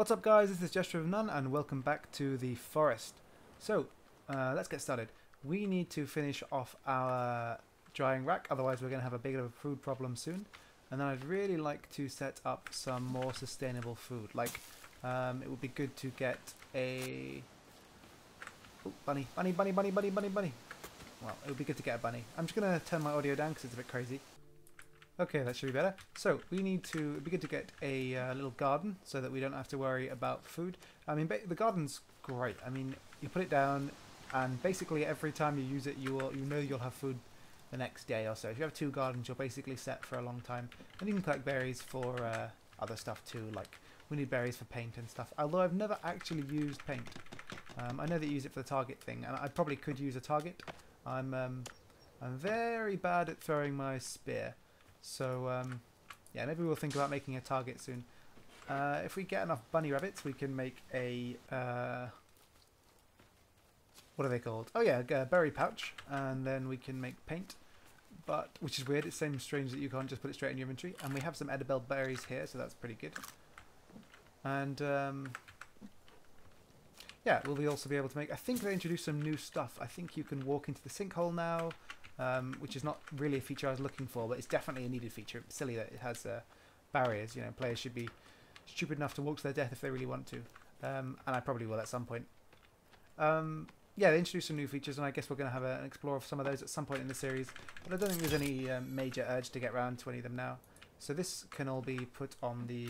What's up guys, this is Jester of None and welcome back to the forest. So, uh, let's get started. We need to finish off our drying rack, otherwise we're going to have a big of a food problem soon. And then I'd really like to set up some more sustainable food. Like, um, it would be good to get a... Oh, bunny, bunny, bunny, bunny, bunny, bunny, bunny. Well, it would be good to get a bunny. I'm just going to turn my audio down because it's a bit crazy. Okay, that should be better. So we need to, it'd be good to get a uh, little garden so that we don't have to worry about food. I mean, the garden's great. I mean, you put it down and basically every time you use it, you will, you know you'll have food the next day or so. If you have two gardens, you're basically set for a long time. And you can collect berries for uh, other stuff too, like we need berries for paint and stuff. Although I've never actually used paint. Um, I know that you use it for the target thing, and I probably could use a target. I'm um, I'm very bad at throwing my spear. So, um, yeah, maybe we'll think about making a target soon. Uh, if we get enough bunny rabbits, we can make a... Uh, what are they called? Oh yeah, a berry pouch, and then we can make paint. But which is weird. It seems strange that you can't just put it straight in your inventory. And we have some edible berries here, so that's pretty good. And um, yeah, will we also be able to make? I think they introduced some new stuff. I think you can walk into the sinkhole now um, which is not really a feature I was looking for, but it's definitely a needed feature. It's silly that it has uh, barriers. You know, players should be stupid enough to walk to their death if they really want to, um, and I probably will at some point. Um, yeah, they introduced some new features, and I guess we're going to have a, an explore of some of those at some point in the series. But I don't think there's any um, major urge to get around to any of them now. So this can all be put on the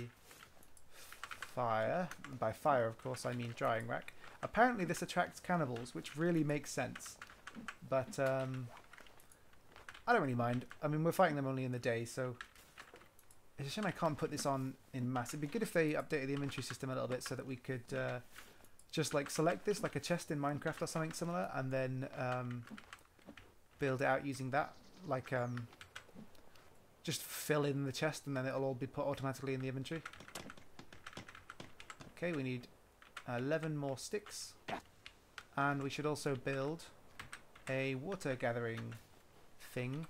fire. By fire, of course, I mean drying rack. Apparently this attracts cannibals, which really makes sense. But um, I don't really mind. I mean, we're fighting them only in the day, so it's a shame I can't put this on in mass. It'd be good if they updated the inventory system a little bit so that we could uh, just like select this like a chest in Minecraft or something similar, and then um, build it out using that. Like um, just fill in the chest, and then it'll all be put automatically in the inventory. Okay, we need 11 more sticks, and we should also build a water gathering thing.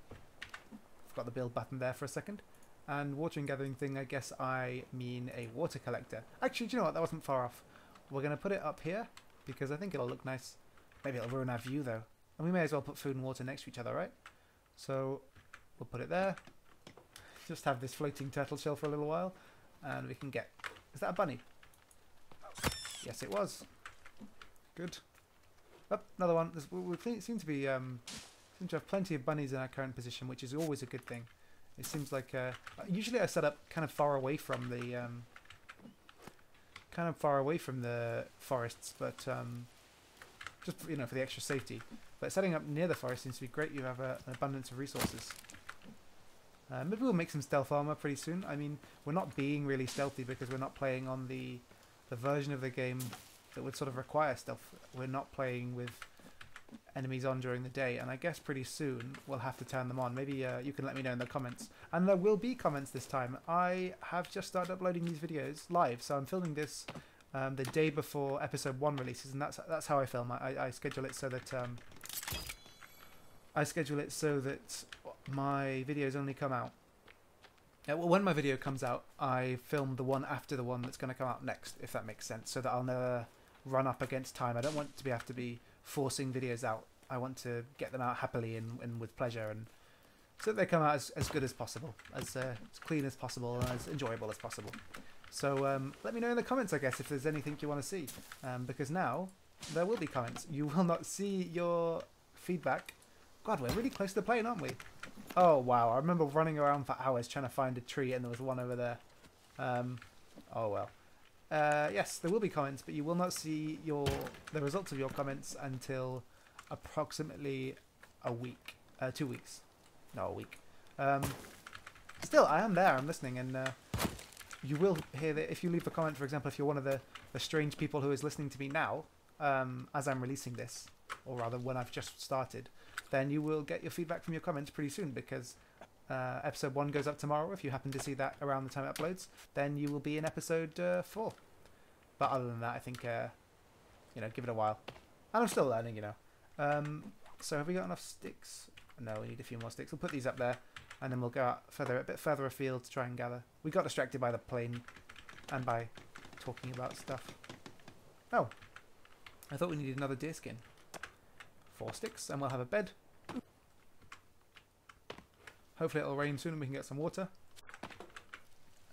Forgot the build button there for a second. And watering gathering thing, I guess I mean a water collector. Actually, do you know what? That wasn't far off. We're going to put it up here because I think it'll look nice. Maybe it'll ruin our view though. And we may as well put food and water next to each other, right? So we'll put it there. Just have this floating turtle shell for a little while. And we can get... Is that a bunny? Yes, it was. Good. Oh, another one. we seem to be um, seem to have plenty of bunnies in our current position, which is always a good thing. It seems like uh, usually I set up kind of far away from the um, kind of far away from the forests, but um, just you know for the extra safety. But setting up near the forest seems to be great. You have a, an abundance of resources. Uh, maybe we'll make some stealth armor pretty soon. I mean, we're not being really stealthy because we're not playing on the the version of the game that would sort of require stealth. We're not playing with enemies on during the day, and I guess pretty soon we'll have to turn them on. Maybe uh, you can let me know in the comments. And there will be comments this time. I have just started uploading these videos live, so I'm filming this um, the day before episode 1 releases, and that's that's how I film. I, I schedule it so that... Um, I schedule it so that my videos only come out. Uh, well, when my video comes out, I film the one after the one that's going to come out next, if that makes sense, so that I'll never run up against time. I don't want to be have to be forcing videos out. I want to get them out happily and, and with pleasure, and so that they come out as, as good as possible, as, uh, as clean as possible, as enjoyable as possible. So um, let me know in the comments, I guess, if there's anything you want to see, um, because now there will be comments. You will not see your feedback. God, we're really close to the plane, aren't we? Oh, wow. I remember running around for hours trying to find a tree, and there was one over there. Um, oh, well. Uh, yes, there will be comments, but you will not see your the results of your comments until approximately a week, uh, two weeks, no, a week. Um, still, I am there. I'm listening, and uh, you will hear that if you leave a comment. For example, if you're one of the the strange people who is listening to me now, um, as I'm releasing this, or rather when I've just started, then you will get your feedback from your comments pretty soon because uh, episode 1 goes up tomorrow. If you happen to see that around the time it uploads, then you will be in episode uh, 4. But other than that, I think, uh, you know, give it a while. And I'm still learning, you know. Um, so have we got enough sticks? No, we need a few more sticks. We'll put these up there, and then we'll go out further, a bit further afield to try and gather. We got distracted by the plane and by talking about stuff. Oh, I thought we needed another deer skin. Four sticks, and we'll have a bed. Hopefully it'll rain soon and we can get some water.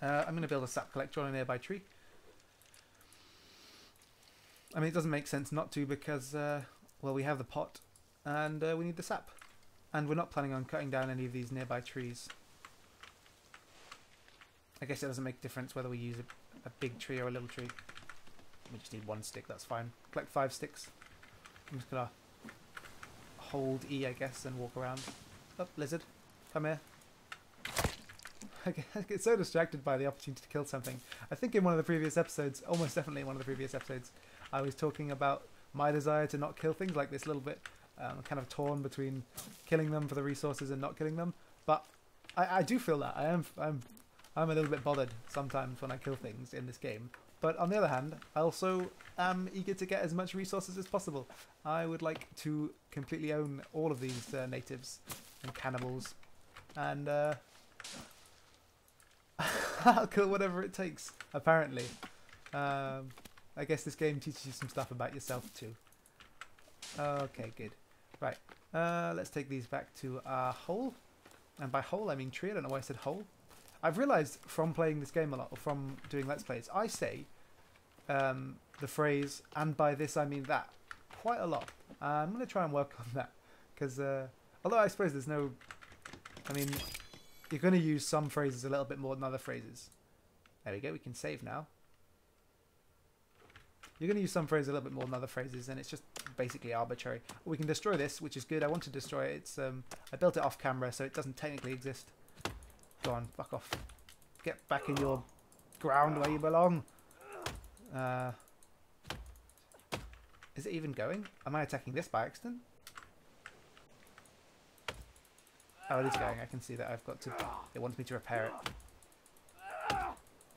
Uh, I'm going to build a sap collector on a nearby tree. I mean, it doesn't make sense not to because, uh, well, we have the pot and uh, we need the sap. And we're not planning on cutting down any of these nearby trees. I guess it doesn't make a difference whether we use a, a big tree or a little tree. We just need one stick, that's fine. Collect five sticks. I'm just gonna hold E, I guess, and walk around. Oh, lizard. Come here. I get so distracted by the opportunity to kill something. I think in one of the previous episodes, almost definitely in one of the previous episodes, I was talking about my desire to not kill things like this little bit. Um, kind of torn between killing them for the resources and not killing them. But I, I do feel that I am I'm I'm a little bit bothered sometimes when I kill things in this game. But on the other hand, I also am eager to get as much resources as possible. I would like to completely own all of these uh, natives and cannibals, and uh, I'll kill whatever it takes. Apparently, um, I guess this game teaches you some stuff about yourself too. Okay, good. Right, uh, let's take these back to our hole. And by hole, I mean tree. I don't know why I said hole. I've realised from playing this game a lot, or from doing Let's Plays, I say um, the phrase, and by this I mean that, quite a lot. Uh, I'm going to try and work on that. Because, uh, although I suppose there's no... I mean, you're going to use some phrases a little bit more than other phrases. There we go, we can save now. You're going to use some phrases a little bit more than other phrases, and it's just basically arbitrary. We can destroy this, which is good. I want to destroy it. It's um, I built it off camera, so it doesn't technically exist. Go on, fuck off. Get back in your ground where you belong. Uh, is it even going? Am I attacking this by accident? Oh, it is going. I can see that I've got to... It wants me to repair it.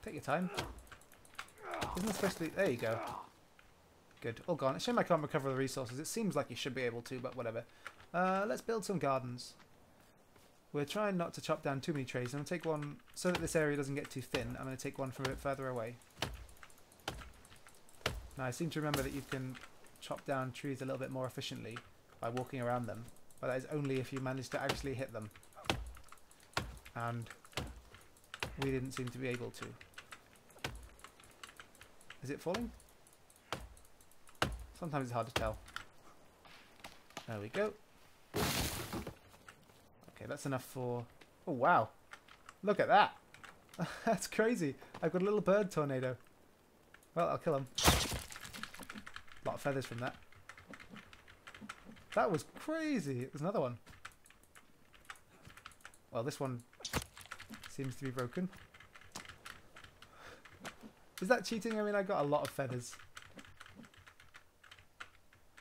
Take your time. Isn't it supposed to be... There you go. Good. All gone. It's shame I can't recover the resources. It seems like you should be able to, but whatever. Uh, let's build some gardens. We're trying not to chop down too many trees. I'm going to take one, so that this area doesn't get too thin, I'm going to take one from a bit further away. Now I seem to remember that you can chop down trees a little bit more efficiently by walking around them. But that is only if you manage to actually hit them. And we didn't seem to be able to. Is it falling? Sometimes it's hard to tell. There we go. Okay, that's enough for... Oh, wow. Look at that. that's crazy. I've got a little bird tornado. Well, I'll kill him. A lot of feathers from that. That was crazy. There's another one. Well, this one seems to be broken. Is that cheating? I mean, I got a lot of feathers.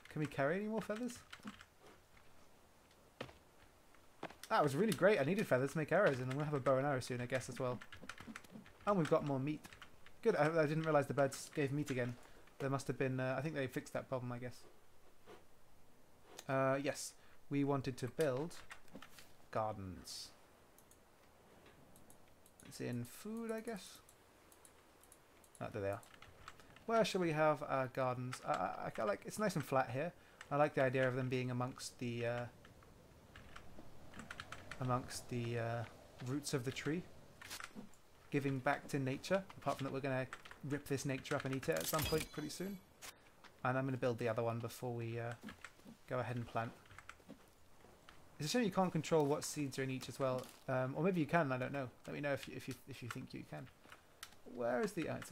Can we carry any more feathers? That was really great. I needed feathers to make arrows, and I'm going to have a bow and arrow soon, I guess, as well. And we've got more meat. Good. I, I didn't realise the birds gave meat again. There must have been... Uh, I think they fixed that problem, I guess. Uh, yes. We wanted to build gardens. It's in food, I guess. Oh, there they are. Where shall we have our gardens? I, I, I, like it's nice and flat here. I like the idea of them being amongst the uh, amongst the uh, roots of the tree, giving back to nature. Apart from that, we're going to rip this nature up and eat it at some point pretty soon. And I'm going to build the other one before we uh, go ahead and plant. It's a shame you can't control what seeds are in each as well, um, or maybe you can. I don't know. Let me know if you, if you if you think you can. Where is the? Oh, it's.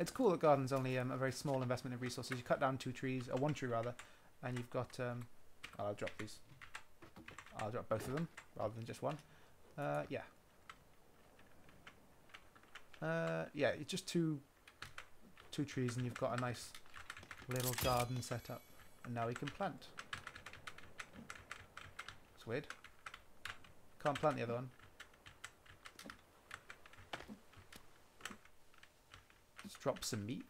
It's cool that garden's only um, a very small investment in resources. You cut down two trees, or one tree rather, and you've got... Um, I'll drop these. I'll drop both of them, rather than just one. Uh, yeah. Uh, yeah, it's just two, two trees and you've got a nice little garden set up. And now we can plant. It's weird. Can't plant the other one. drop some meat.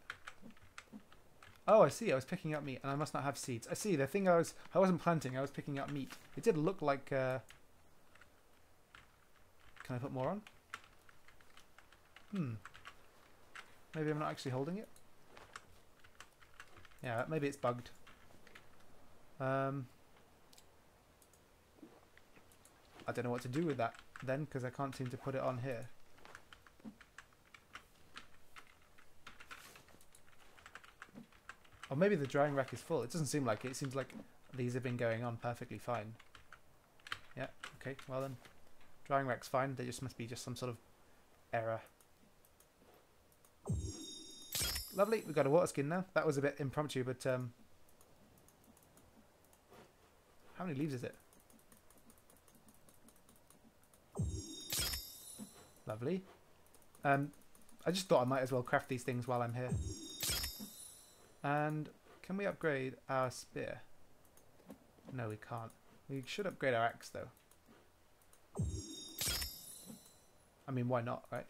Oh, I see. I was picking up meat, and I must not have seeds. I see. The thing I was, I wasn't planting. I was picking up meat. It did look like. Uh... Can I put more on? Hmm. Maybe I'm not actually holding it. Yeah, maybe it's bugged. Um, I don't know what to do with that then because I can't seem to put it on here. Or maybe the drying rack is full. It doesn't seem like it. It seems like these have been going on perfectly fine. Yeah, okay, well then. Drying rack's fine. There just must be just some sort of error. Lovely, we've got a water skin now. That was a bit impromptu, but um, how many leaves is it? Lovely. Um, I just thought I might as well craft these things while I'm here. And can we upgrade our spear? No, we can't. We should upgrade our axe, though. I mean, why not, right?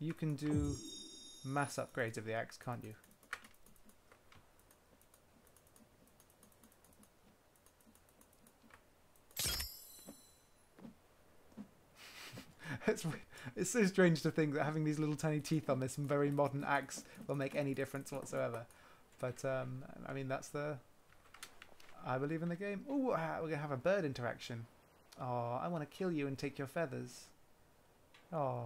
You can do mass upgrades of the axe, can't you? it's it's so strange to think that having these little tiny teeth on this very modern axe will make any difference whatsoever. But um, I mean, that's the. I believe in the game. Oh, we're gonna have a bird interaction. Oh, I want to kill you and take your feathers. Oh,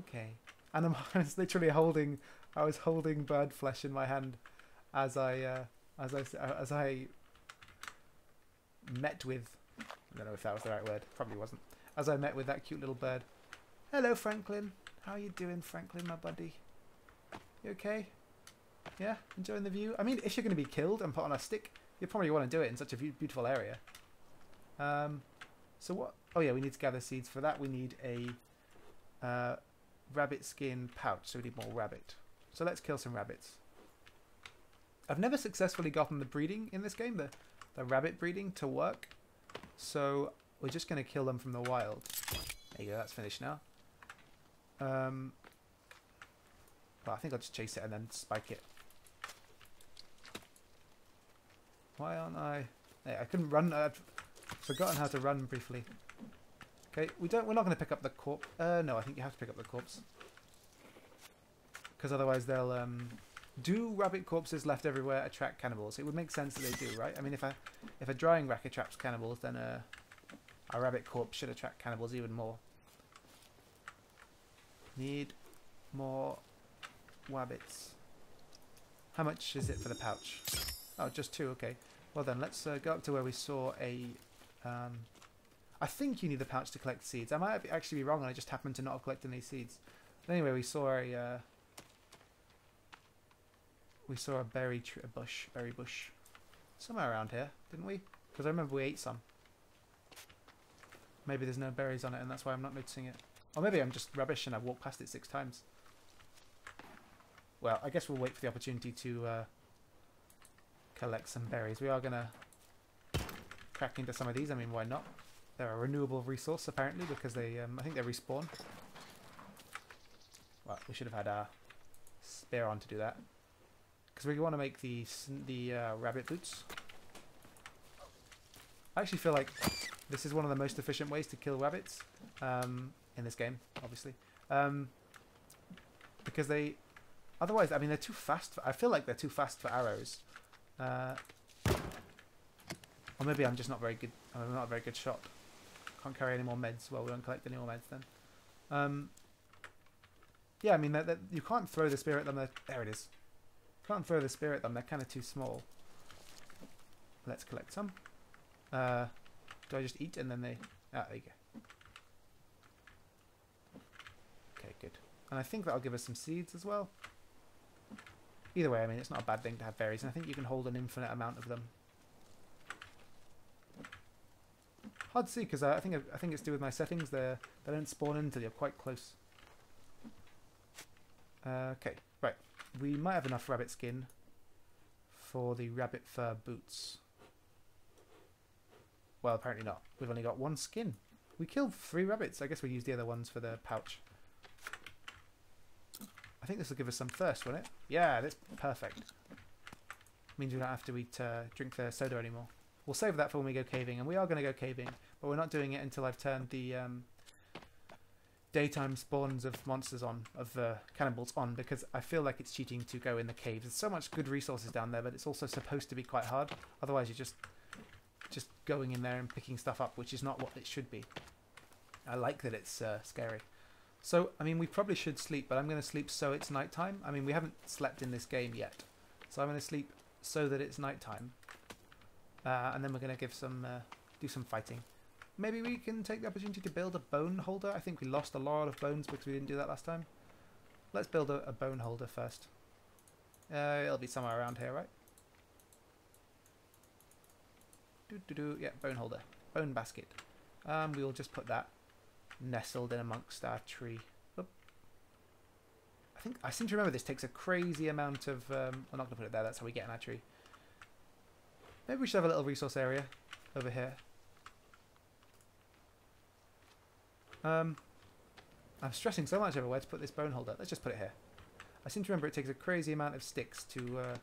okay. And I'm, I was literally holding. I was holding bird flesh in my hand as I uh, as I as I met with. I don't know if that was the right word. Probably wasn't. As I met with that cute little bird. Hello, Franklin. How are you doing, Franklin, my buddy? You okay? Yeah, enjoying the view. I mean, if you're going to be killed and put on a stick, you probably want to do it in such a beautiful area. Um, so what? Oh yeah, we need to gather seeds. For that, we need a uh, rabbit skin pouch. So we need more rabbit. So let's kill some rabbits. I've never successfully gotten the breeding in this game, the, the rabbit breeding, to work. So we're just going to kill them from the wild. There you go, that's finished now. Um, well, I think I'll just chase it and then spike it. Why aren't I? Hey, I couldn't run. I'd forgotten how to run briefly. Okay, we don't. We're not going to pick up the corpse. Uh, no, I think you have to pick up the corpse because otherwise they'll. Um, do rabbit corpses left everywhere attract cannibals? It would make sense that they do, right? I mean, if a if a drying rack attracts cannibals, then a a rabbit corpse should attract cannibals even more. Need more wabbits. How much is it for the pouch? Oh, just two, okay. Well then, let's uh, go up to where we saw a... Um, I think you need the pouch to collect seeds. I might actually be wrong and I just happened to not have collected any seeds. But anyway, we saw a... Uh, we saw a berry a bush, berry bush. Somewhere around here, didn't we? Because I remember we ate some. Maybe there's no berries on it and that's why I'm not noticing it. Or maybe I'm just rubbish and I've walked past it six times. Well, I guess we'll wait for the opportunity to uh, collect some berries. We are going to crack into some of these. I mean, why not? They're a renewable resource, apparently, because they, um, I think they respawn. Well, we should have had our spear on to do that. Because we want to make the, the uh, rabbit boots. I actually feel like this is one of the most efficient ways to kill rabbits um, in this game, obviously. Um, because they... Otherwise, I mean, they're too fast. For, I feel like they're too fast for arrows. Uh, or maybe I'm just not very good. I'm not a very good shot. Can't carry any more meds. Well, we don't collect any more meds then. Um, yeah, I mean, they're, they're, you can't throw the spear at them. There it is. Can't throw the spear at them. They're kind of too small. Let's collect some. Uh, do I just eat and then they... Ah, there you go. Okay, good. And I think that'll give us some seeds as well. Either way, I mean, it's not a bad thing to have berries, and I think you can hold an infinite amount of them. Hard to see because I think I think it's to do with my settings. They they don't spawn until you're quite close. Uh, okay, right. We might have enough rabbit skin for the rabbit fur boots. Well, apparently not. We've only got one skin. We killed three rabbits. I guess we use the other ones for the pouch. I think this will give us some thirst, won't it? Yeah, that's perfect. Means we don't have to eat, uh, drink the soda anymore. We'll save that for when we go caving, and we are going to go caving, but we're not doing it until I've turned the um, daytime spawns of monsters on, of uh, cannibals on, because I feel like it's cheating to go in the caves. There's so much good resources down there, but it's also supposed to be quite hard. Otherwise, you're just just going in there and picking stuff up, which is not what it should be. I like that it's uh, scary. So, I mean, we probably should sleep, but I'm going to sleep so it's nighttime. I mean, we haven't slept in this game yet. So I'm going to sleep so that it's nighttime. Uh, and then we're going to give some, uh, do some fighting. Maybe we can take the opportunity to build a bone holder. I think we lost a lot of bones because we didn't do that last time. Let's build a, a bone holder first. Uh, it'll be somewhere around here, right? Do do do. Yeah, bone holder, bone basket. Um, we will just put that nestled in amongst our tree. Oop. I think I seem to remember this takes a crazy amount of. Um, I'm not going to put it there. That's how we get in our tree. Maybe we should have a little resource area over here. Um, I'm stressing so much over where to put this bone holder. Let's just put it here. I seem to remember it takes a crazy amount of sticks to... Uh,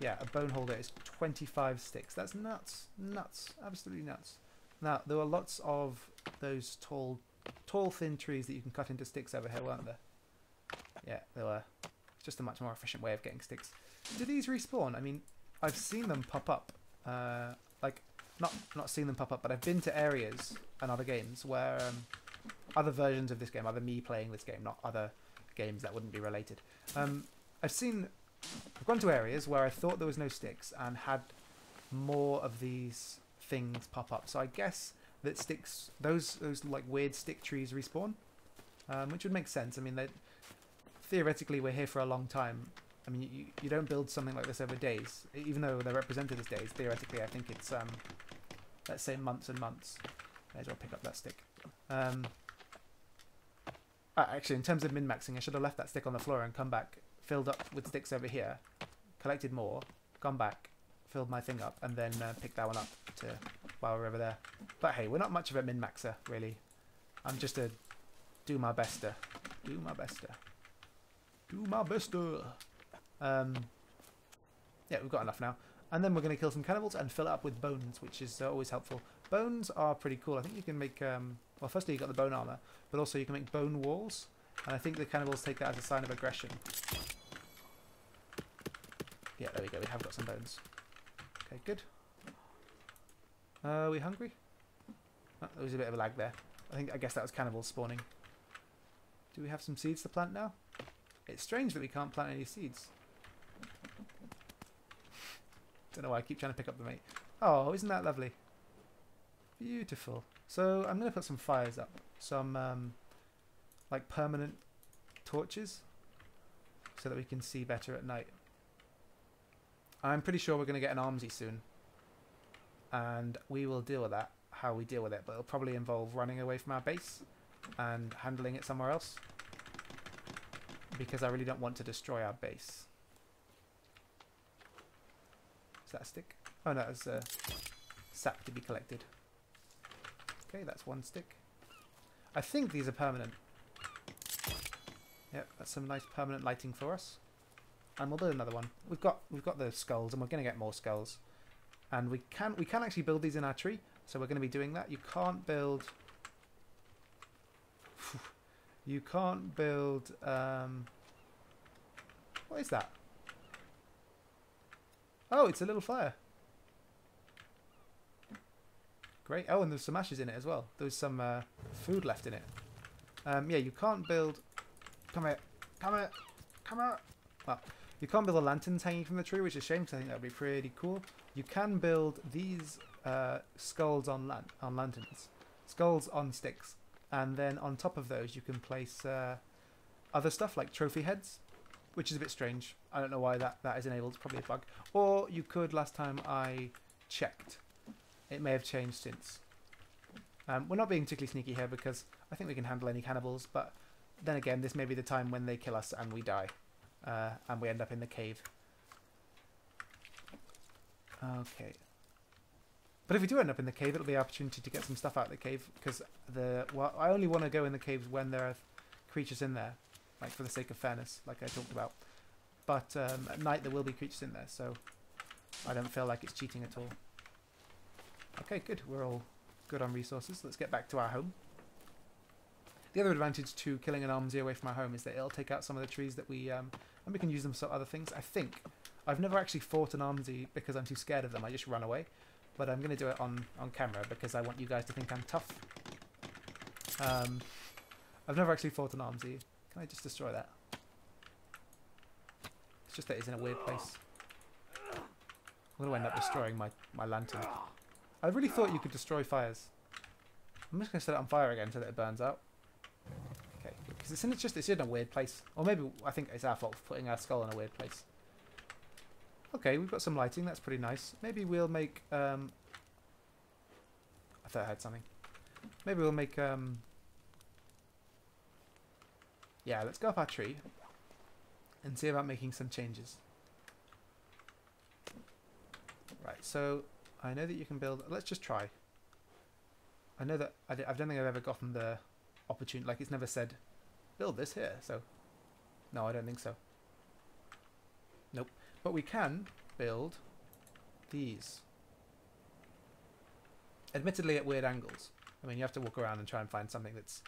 yeah, a bone holder is 25 sticks. That's nuts. Nuts. Absolutely nuts. Now, there were lots of those tall, tall, thin trees that you can cut into sticks over here, weren't there? Yeah, there were. It's just a much more efficient way of getting sticks. Do these respawn? I mean, I've seen them pop up. Uh, like, not not seen them pop up, but I've been to areas and other games where um, other versions of this game, other me playing this game, not other games that wouldn't be related. Um, I've seen, I've gone to areas where I thought there was no sticks and had more of these things pop up. So I guess that sticks, those those like weird stick trees respawn, um, which would make sense. I mean, that theoretically we're here for a long time. I mean, you, you don't build something like this over days, even though they're represented as days. Theoretically, I think it's um, let's say months and months. May as well pick up that stick. Um, uh, actually, in terms of min-maxing, I should have left that stick on the floor and come back, filled up with sticks over here, collected more, gone back, filled my thing up, and then uh, picked that one up to while we're over there. But hey, we're not much of a min-maxer, really. I'm just a do my bester. Do my bester. Do my bester. Um, yeah, we've got enough now. And then we're going to kill some cannibals and fill it up with bones, which is uh, always helpful. Bones are pretty cool. I think you can make... Um, well, firstly you got the bone armor, but also you can make bone walls. And I think the cannibals take that as a sign of aggression. Yeah, there we go. We have got some bones. Okay, good. Uh, are we hungry? Oh, there was a bit of a lag there. I think I guess that was cannibals spawning. Do we have some seeds to plant now? It's strange that we can't plant any seeds. Don't know why I keep trying to pick up the mate. Oh, isn't that lovely? Beautiful. So I'm going to put some fires up. Some um, like permanent torches so that we can see better at night. I'm pretty sure we're going to get an armsy soon. And we will deal with that, how we deal with it. But it'll probably involve running away from our base and handling it somewhere else. Because I really don't want to destroy our base. Is that a stick? Oh no, it's a sap to be collected. Okay, that's one stick. I think these are permanent. Yep, that's some nice permanent lighting for us. And we'll build another one. We've got we've got the skulls, and we're going to get more skulls. And we can we can actually build these in our tree, so we're going to be doing that. You can't build. You can't build. Um, what is that? Oh, it's a little fire. Great. Oh, and there's some ashes in it as well. There's some uh, food left in it. Um, yeah, you can't build... Come here. Come here. Come here. Well, you can't build lanterns hanging from the tree, which is a shame because I think that would be pretty cool. You can build these uh, skulls on, lan on lanterns. Skulls on sticks. And then on top of those you can place uh, other stuff like trophy heads which is a bit strange. I don't know why that, that is enabled. It's probably a bug. Or you could, last time I checked, it may have changed since. Um, we're not being particularly sneaky here because I think we can handle any cannibals, but then again, this may be the time when they kill us and we die. Uh, and we end up in the cave. Okay. But if we do end up in the cave, it'll be an opportunity to get some stuff out of the cave, because the well, I only want to go in the caves when there are creatures in there like for the sake of fairness, like I talked about. But um, at night there will be creatures in there, so I don't feel like it's cheating at all. Okay, good. We're all good on resources. Let's get back to our home. The other advantage to killing an Armsy away from our home is that it'll take out some of the trees that we... Um, and we can use them for other things. I think. I've never actually fought an Armsy because I'm too scared of them. I just run away. But I'm going to do it on, on camera because I want you guys to think I'm tough. Um, I've never actually fought an Armsy. Can I just destroy that? It's just that it's in a weird place. I'm going to end up destroying my, my lantern. I really thought you could destroy fires. I'm just going to set it on fire again so that it burns out. Because it's, in, it's just it's in a weird place. Or maybe I think it's our fault for putting our skull in a weird place. Okay, we've got some lighting. That's pretty nice. Maybe we'll make... Um, I thought I had something. Maybe we'll make... Um, yeah, let's go up our tree and see about making some changes. Right, so I know that you can build... Let's just try. I know that I, I don't think I've ever gotten the opportunity... Like, it's never said, build this here, so... No, I don't think so. Nope. But we can build these. Admittedly at weird angles. I mean, you have to walk around and try and find something that's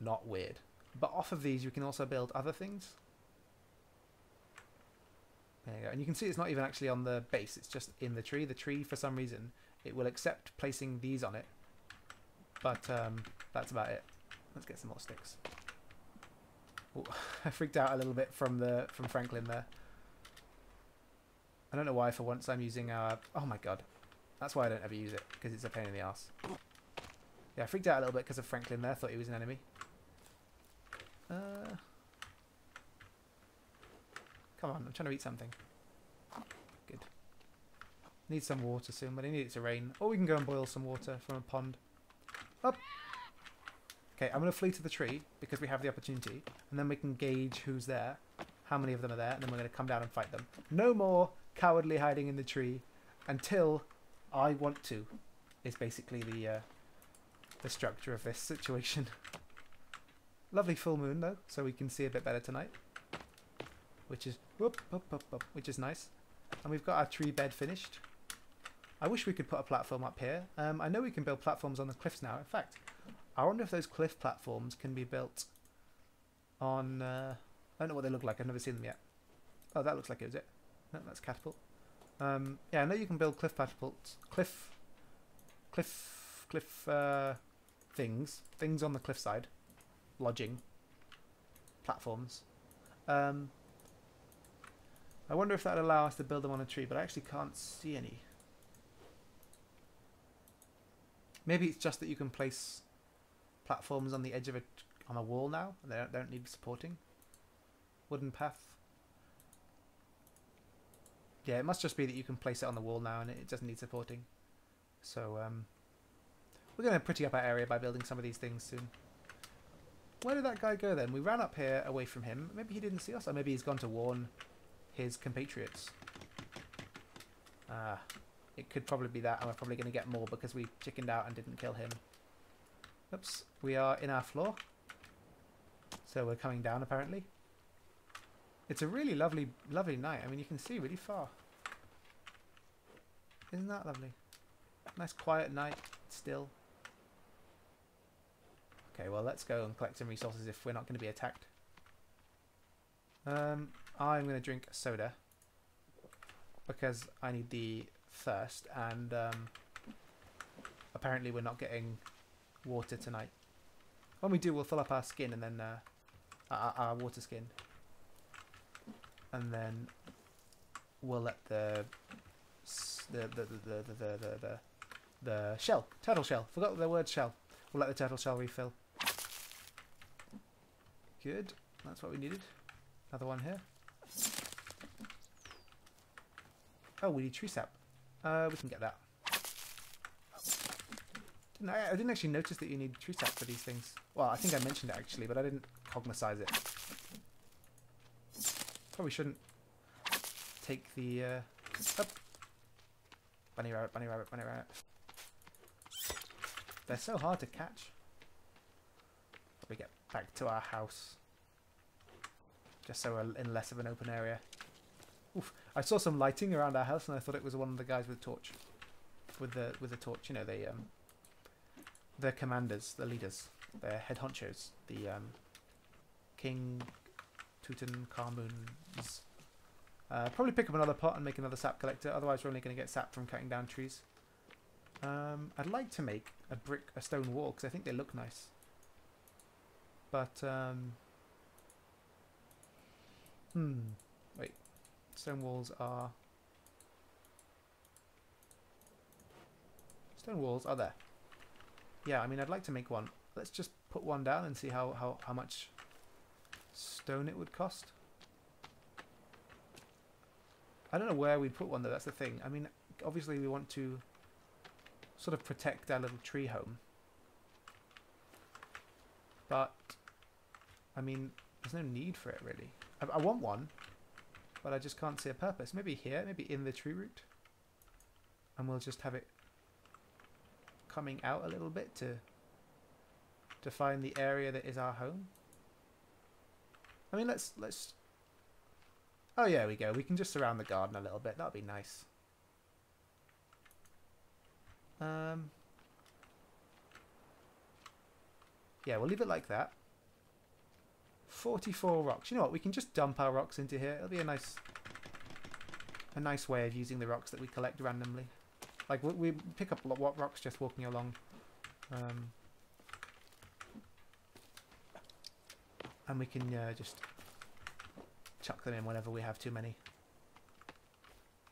not weird. But off of these, you can also build other things. There you go. And you can see it's not even actually on the base. It's just in the tree. The tree, for some reason, it will accept placing these on it. But um, that's about it. Let's get some more sticks. I freaked out a little bit from the from Franklin there. I don't know why for once I'm using our... Oh my god. That's why I don't ever use it, because it's a pain in the ass. Yeah, I freaked out a little bit because of Franklin there. thought he was an enemy. Uh, come on, I'm trying to eat something. Good. Need some water soon, but I need it to rain. Or we can go and boil some water from a pond. Up! Okay, I'm going to flee to the tree because we have the opportunity. And then we can gauge who's there, how many of them are there, and then we're going to come down and fight them. No more cowardly hiding in the tree until I want to, is basically the, uh, the structure of this situation. Lovely full moon though, so we can see a bit better tonight. Which is whoop, whoop, whoop, whoop, which is nice. And we've got our tree bed finished. I wish we could put a platform up here. Um, I know we can build platforms on the cliffs now. In fact, I wonder if those cliff platforms can be built on... Uh, I don't know what they look like. I've never seen them yet. Oh, that looks like it was it. No, that's catapult. Um, yeah, I know you can build cliff catapults. Cliff... Cliff... Cliff... Uh, things. Things on the cliffside lodging platforms. Um, I wonder if that would allow us to build them on a tree, but I actually can't see any. Maybe it's just that you can place platforms on the edge of a on a wall now, and they don't, they don't need supporting. Wooden path. Yeah, it must just be that you can place it on the wall now, and it doesn't need supporting. So um, we're going to pretty up our area by building some of these things soon. Where did that guy go then? We ran up here away from him. Maybe he didn't see us. Or maybe he's gone to warn his compatriots. Ah, it could probably be that. And we're probably going to get more because we chickened out and didn't kill him. Oops. We are in our floor. So we're coming down apparently. It's a really lovely, lovely night. I mean, you can see really far. Isn't that lovely? Nice quiet night still. Okay, well, let's go and collect some resources if we're not going to be attacked. Um, I'm going to drink soda because I need the thirst, and um, apparently we're not getting water tonight. When we do, we'll fill up our skin and then uh, our, our water skin, and then we'll let the the the the the the, the, the, the shell turtle shell. Forgot the word shell. We'll let the turtle shell refill. Good. That's what we needed. Another one here. Oh, we need tree sap. Uh, we can get that. Didn't I, I, didn't actually notice that you need tree sap for these things. Well, I think I mentioned it actually, but I didn't cognize it. Probably shouldn't take the... Uh, up. Bunny rabbit, bunny rabbit, bunny rabbit. They're so hard to catch. We get back to our house. Just so we're in less of an open area. Oof. I saw some lighting around our house and I thought it was one of the guys with a torch. With the with the torch, you know, they um the commanders, the leaders. their head honchos, the um, King Tutankhamun's. Uh, probably pick up another pot and make another sap collector. Otherwise, we're only going to get sap from cutting down trees. Um, I'd like to make a brick, a stone wall because I think they look nice. But um, hmm, wait, stone walls are stone walls are there. Yeah, I mean, I'd like to make one. Let's just put one down and see how how how much stone it would cost. I don't know where we'd put one though, that's the thing. I mean, obviously we want to sort of protect our little tree home. But, I mean, there's no need for it really. I, I want one, but I just can't see a purpose. Maybe here, maybe in the tree root. And we'll just have it coming out a little bit to to find the area that is our home. I mean, let's let's Oh, yeah, we go. We can just surround the garden a little bit. That'd be nice. Um, yeah, we'll leave it like that. 44 rocks. You know what? We can just dump our rocks into here. It'll be a nice a nice way of using the rocks that we collect randomly. Like, we, we pick up what rocks just walking along. Um, and we can uh, just chuck them in whenever we have too many.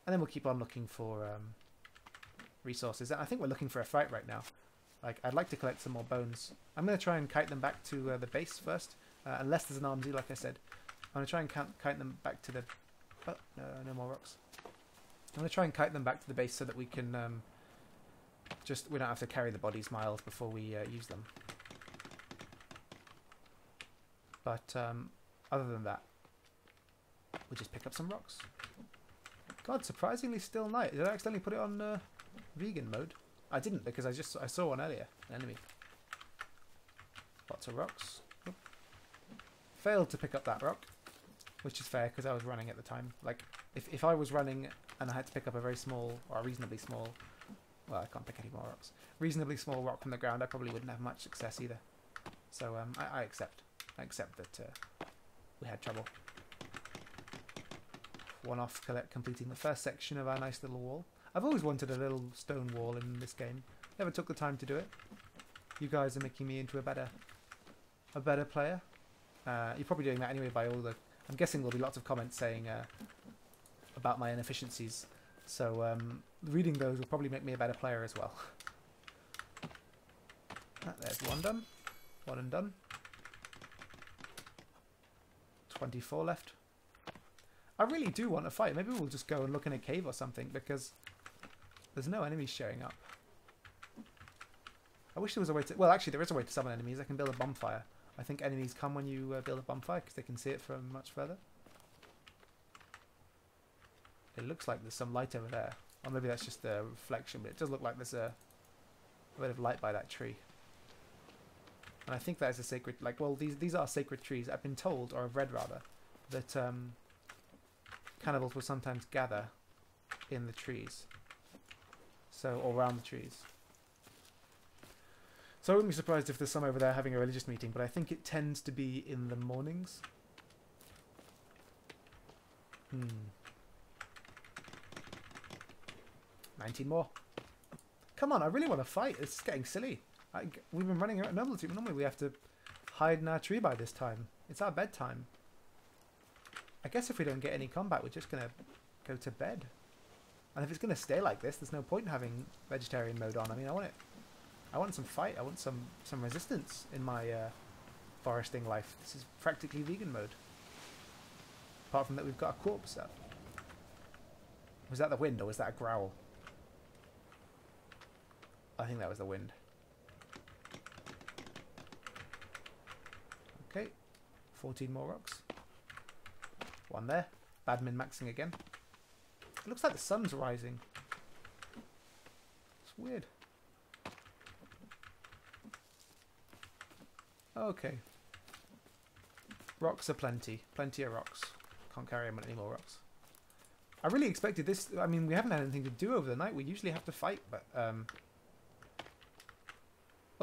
And then we'll keep on looking for um, resources. I think we're looking for a fight right now. Like, I'd like to collect some more bones. I'm going to try and kite them back to uh, the base first. Uh, unless there's an armsy, like I said. I'm going to try and kite them back to the... Oh, no, no more rocks. I'm going to try and kite them back to the base so that we can um, just... We don't have to carry the bodies miles before we uh, use them. But um, other than that, We'll just pick up some rocks. God, surprisingly still night. Did I accidentally put it on uh, vegan mode? I didn't because I just I saw one earlier. An enemy. Lots of rocks. Oop. Failed to pick up that rock, which is fair because I was running at the time. Like, if, if I was running and I had to pick up a very small or a reasonably small, well, I can't pick any more rocks. Reasonably small rock from the ground, I probably wouldn't have much success either. So um, I, I accept. I accept that uh, we had trouble one off completing the first section of our nice little wall. I've always wanted a little stone wall in this game. Never took the time to do it. You guys are making me into a better, a better player. Uh, you're probably doing that anyway by all the. I'm guessing there'll be lots of comments saying uh, about my inefficiencies. So um, reading those will probably make me a better player as well. ah, there's one done. One and done. 24 left. I really do want to fight. Maybe we'll just go and look in a cave or something because there's no enemies showing up. I wish there was a way to... Well, actually, there is a way to summon enemies. I can build a bonfire. I think enemies come when you uh, build a bonfire because they can see it from much further. It looks like there's some light over there. Or maybe that's just a reflection, but it does look like there's a, a bit of light by that tree. And I think that is a sacred... Like, well, these these are sacred trees. I've been told, or I've read rather, that... Um, cannibals will sometimes gather in the trees. So, or around the trees. So I wouldn't be surprised if there's some over there having a religious meeting, but I think it tends to be in the mornings. Hmm. 19 more. Come on, I really want to fight. It's getting silly. I, we've been running around. Normally, normally we have to hide in our tree by this time. It's our bedtime. I guess if we don't get any combat, we're just going to go to bed. And if it's going to stay like this, there's no point in having vegetarian mode on. I mean, I want it. I want some fight. I want some some resistance in my uh, foresting life. This is practically vegan mode. Apart from that, we've got a corpse up. Was that the wind or was that a growl? I think that was the wind. Okay, 14 more rocks. One there. Bad min-maxing again. It looks like the sun's rising. It's weird. Okay. Rocks are plenty. Plenty of rocks. Can't carry any more rocks. I really expected this. I mean, we haven't had anything to do over the night. We usually have to fight, but... Um,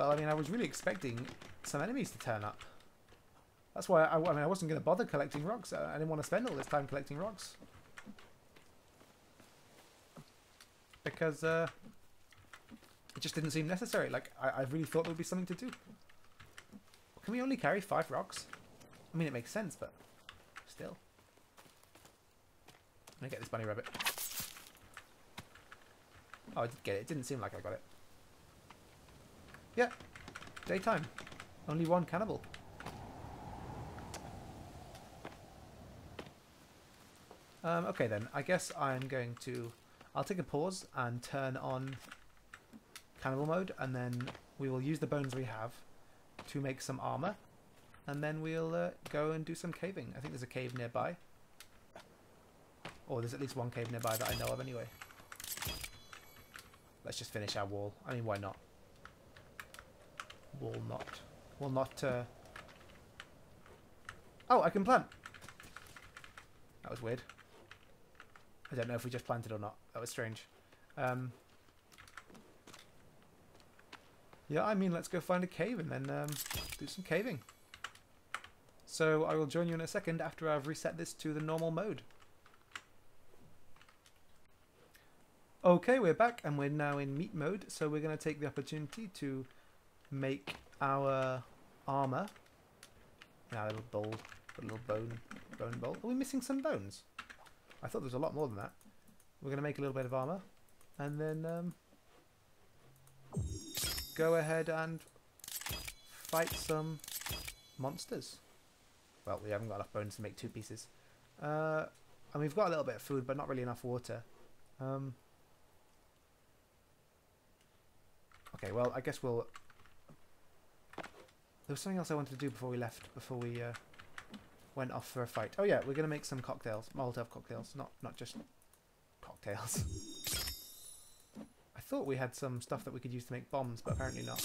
Well, I mean, I was really expecting some enemies to turn up. That's why I, I mean I wasn't going to bother collecting rocks. I, didn't want to spend all this time collecting rocks because uh, it just didn't seem necessary. Like I, I really thought there would be something to do. Can we only carry five rocks? I mean, it makes sense, but still. Let me get this bunny rabbit. Oh, I did get it. It didn't seem like I got it. Yeah, daytime. Only one cannibal. Um, okay then, I guess I'm going to... I'll take a pause and turn on cannibal mode, and then we will use the bones we have to make some armor, and then we'll uh, go and do some caving. I think there's a cave nearby. Or there's at least one cave nearby that I know of anyway. Let's just finish our wall. I mean, why not? Wall not. Will not... Uh... Oh, I can plant! That was weird. I don't know if we just planted or not. That was strange. Um, yeah, I mean, let's go find a cave and then um, do some caving. So I will join you in a second after I've reset this to the normal mode. Okay, we're back and we're now in meat mode. So we're going to take the opportunity to make our armor. Now a little bowl, little bone, bone bowl. Are we missing some bones? I thought there was a lot more than that. We're going to make a little bit of armor and then um, go ahead and fight some monsters. Well, we haven't got enough bones to make two pieces. Uh, and we've got a little bit of food, but not really enough water. Um, okay, well, I guess we'll... There was something else I wanted to do before we left, before we... Uh, went off for a fight. Oh yeah, we're going to make some cocktails. Molotov cocktails, not not just cocktails. I thought we had some stuff that we could use to make bombs, but apparently not.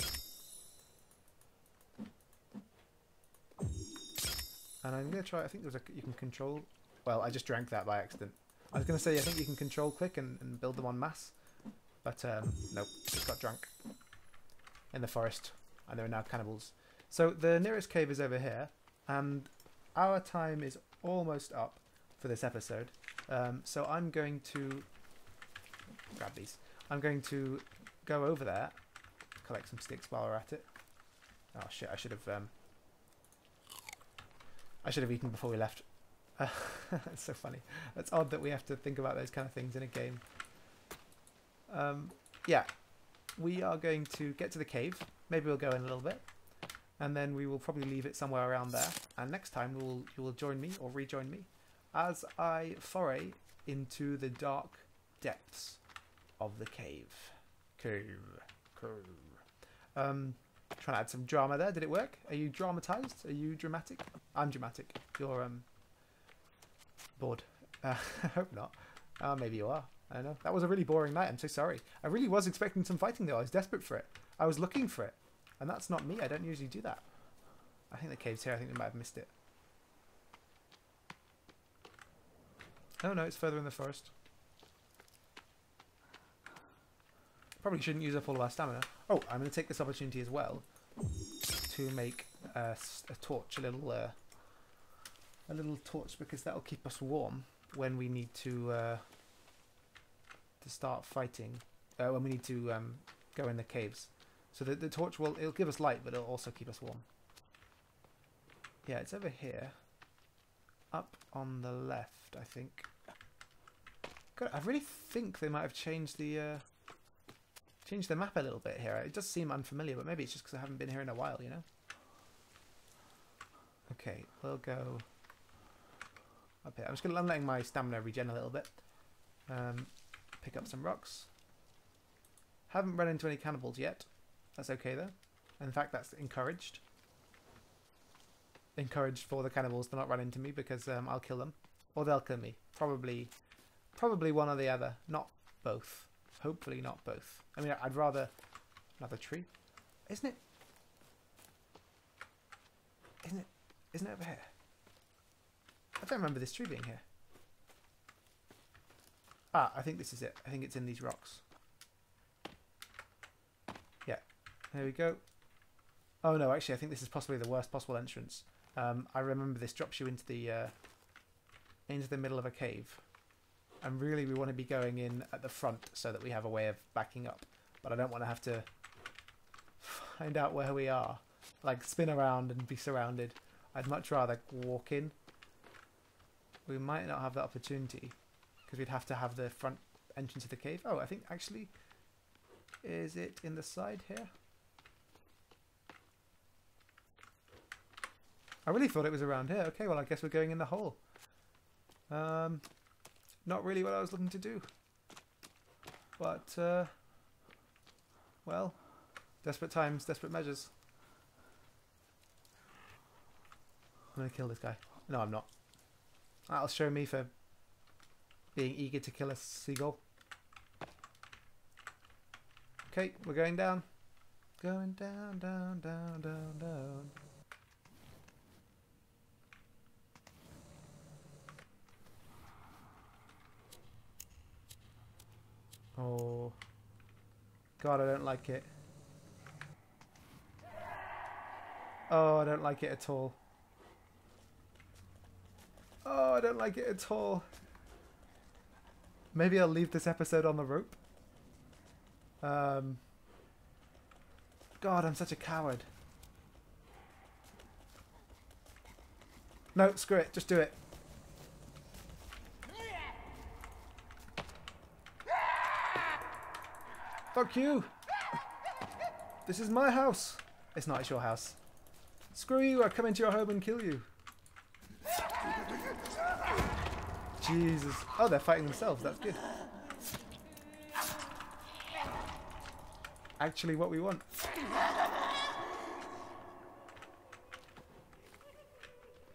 And I'm going to try, I think there's a, you can control, well, I just drank that by accident. I was going to say, I think you can control click and, and build them on mass, but um, nope, just got drunk in the forest, and there are now cannibals. So the nearest cave is over here, and our time is almost up for this episode. Um, so I'm going to grab these. I'm going to go over there, collect some sticks while we're at it. Oh shit! I should have. Um, I should have eaten before we left. It's so funny. It's odd that we have to think about those kind of things in a game. Um, yeah, we are going to get to the cave. Maybe we'll go in a little bit and then we will probably leave it somewhere around there. And next time will, you will join me or rejoin me as I foray into the dark depths of the cave. Cave. Cave. Um, trying to add some drama there. Did it work? Are you dramatized? Are you dramatic? I'm dramatic. You're um bored. Uh, I hope not. Uh, maybe you are. I don't know. That was a really boring night. I'm so sorry. I really was expecting some fighting though. I was desperate for it. I was looking for it. And that's not me. I don't usually do that. I think the cave's here. I think we might have missed it. Oh no, it's further in the forest. Probably shouldn't use up all of our stamina. Oh, I'm going to take this opportunity as well to make a, a torch, a little, uh, a little torch, because that'll keep us warm when we need to uh, to start fighting. Uh, when we need to um, go in the caves. So the, the torch will it'll give us light, but it'll also keep us warm. Yeah, it's over here. Up on the left, I think. God, I really think they might have changed the uh, changed the map a little bit here. It does seem unfamiliar, but maybe it's just because I haven't been here in a while, you know? Okay, we'll go up here. I'm just gonna I'm letting my stamina regen a little bit. Um, pick up some rocks. Haven't run into any cannibals yet. That's okay though. In fact, that's encouraged. Encouraged for the cannibals to not run into me because um, I'll kill them. Or they'll kill me. Probably, probably one or the other. Not both. Hopefully not both. I mean, I'd rather... Another tree? Isn't it... Isn't it... Isn't it over here? I don't remember this tree being here. Ah, I think this is it. I think it's in these rocks. There we go. Oh no, actually, I think this is possibly the worst possible entrance. Um, I remember this drops you into the uh, into the middle of a cave, and really we want to be going in at the front so that we have a way of backing up. But I don't want to have to find out where we are, like spin around and be surrounded. I'd much rather walk in. We might not have that opportunity because we'd have to have the front entrance of the cave. Oh, I think actually, is it in the side here? I really thought it was around here. Okay, well, I guess we're going in the hole. Um, not really what I was looking to do. But, uh, well, desperate times, desperate measures. I'm going to kill this guy. No, I'm not. That'll show me for being eager to kill a seagull. Okay, we're going down. Going down, down, down, down, down. Oh. God, I don't like it. Oh, I don't like it at all. Oh, I don't like it at all. Maybe I'll leave this episode on the rope. Um, God, I'm such a coward. No, screw it. Just do it. Fuck you! This is my house! It's not, it's your house. Screw you, I'll come into your home and kill you. Jesus. Oh, they're fighting themselves, that's good. Actually what we want.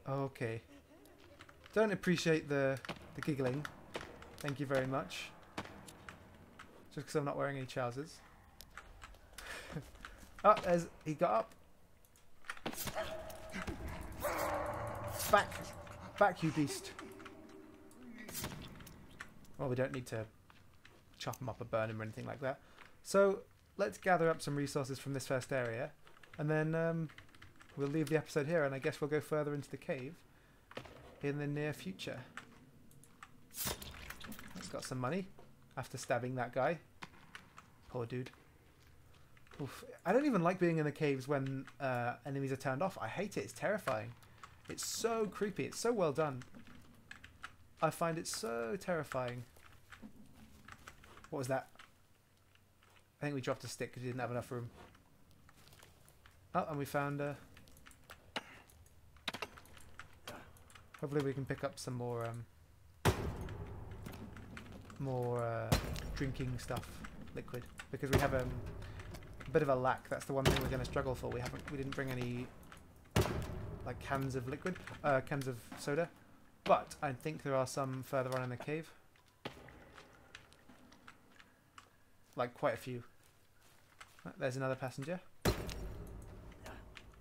Okay. Don't appreciate the, the giggling. Thank you very much. Just because I'm not wearing any trousers. oh, there's, he got up. Back. Back, you beast. Well, we don't need to chop him up or burn him or anything like that. So, let's gather up some resources from this first area. And then um, we'll leave the episode here and I guess we'll go further into the cave in the near future. It's got some money after stabbing that guy. Poor dude. Oof. I don't even like being in the caves when uh, enemies are turned off. I hate it. It's terrifying. It's so creepy. It's so well done. I find it so terrifying. What was that? I think we dropped a stick because we didn't have enough room. Oh, and we found... Uh, hopefully we can pick up some more... Um, more uh, drinking stuff, liquid, because we have um, a bit of a lack. That's the one thing we're going to struggle for. We haven't, we didn't bring any like cans of liquid, uh, cans of soda, but I think there are some further on in the cave. Like quite a few. There's another passenger.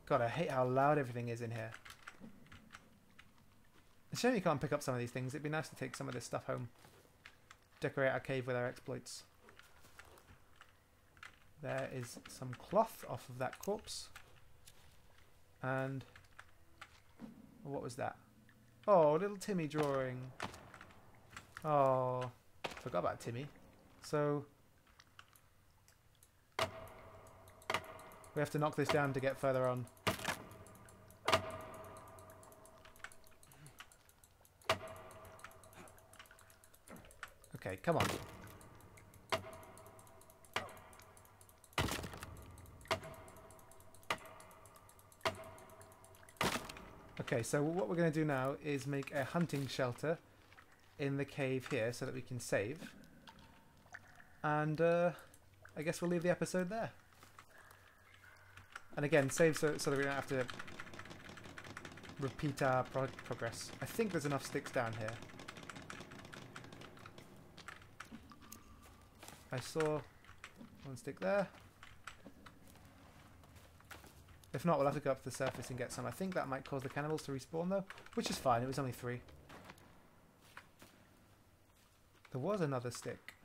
God, I hate how loud everything is in here. It's a shame you can't pick up some of these things. It'd be nice to take some of this stuff home. Decorate our cave with our exploits. There is some cloth off of that corpse. And what was that? Oh, little Timmy drawing. Oh, forgot about Timmy. So we have to knock this down to get further on. Okay, come on. Okay, so what we're going to do now is make a hunting shelter in the cave here so that we can save. And uh, I guess we'll leave the episode there. And again, save so, so that we don't have to repeat our pro progress. I think there's enough sticks down here. I saw one stick there. If not, we'll have to go up to the surface and get some. I think that might cause the cannibals to respawn though, which is fine. It was only three. There was another stick.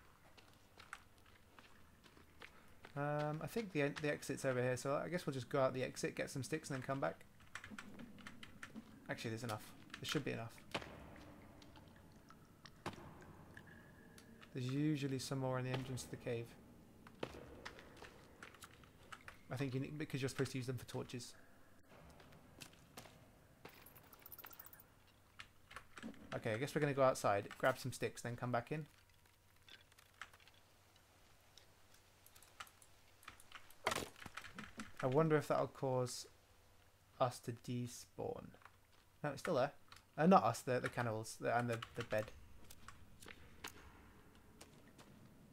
Um, I think the the exit's over here, so I guess we'll just go out the exit, get some sticks, and then come back. Actually, there's enough. There should be enough. There's usually some more in the entrance to the cave. I think you need, because you're supposed to use them for torches. Okay, I guess we're going to go outside, grab some sticks, then come back in. I wonder if that'll cause us to despawn. No, it's still there. Uh, not us, the, the cannibals the, and the, the bed.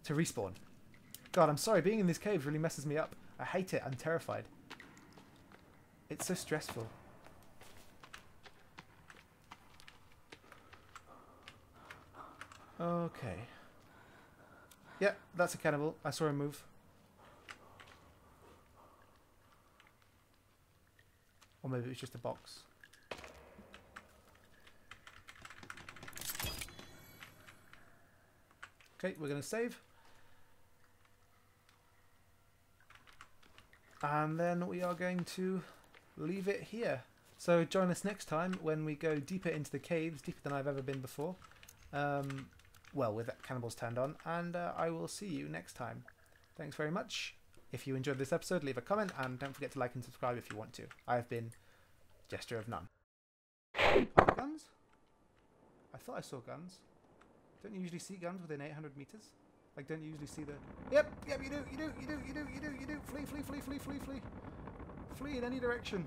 To respawn. God, I'm sorry, being in this cave really messes me up. I hate it, I'm terrified. It's so stressful. Okay. Yeah, that's a cannibal. I saw him move. Or maybe it was just a box. Okay, we're going to save. And then we are going to leave it here. So join us next time when we go deeper into the caves, deeper than I've ever been before. Um, well, with cannibals turned on. And uh, I will see you next time. Thanks very much. If you enjoyed this episode, leave a comment and don't forget to like and subscribe if you want to. I have been Jester of None. guns? I thought I saw guns. Don't you usually see guns within 800 meters? Like, don't you usually see the... Yep, yep, you do, you do, you do, you do, you do, you do. Flee, flee, flee, flee, flee, flee. Flee in any direction.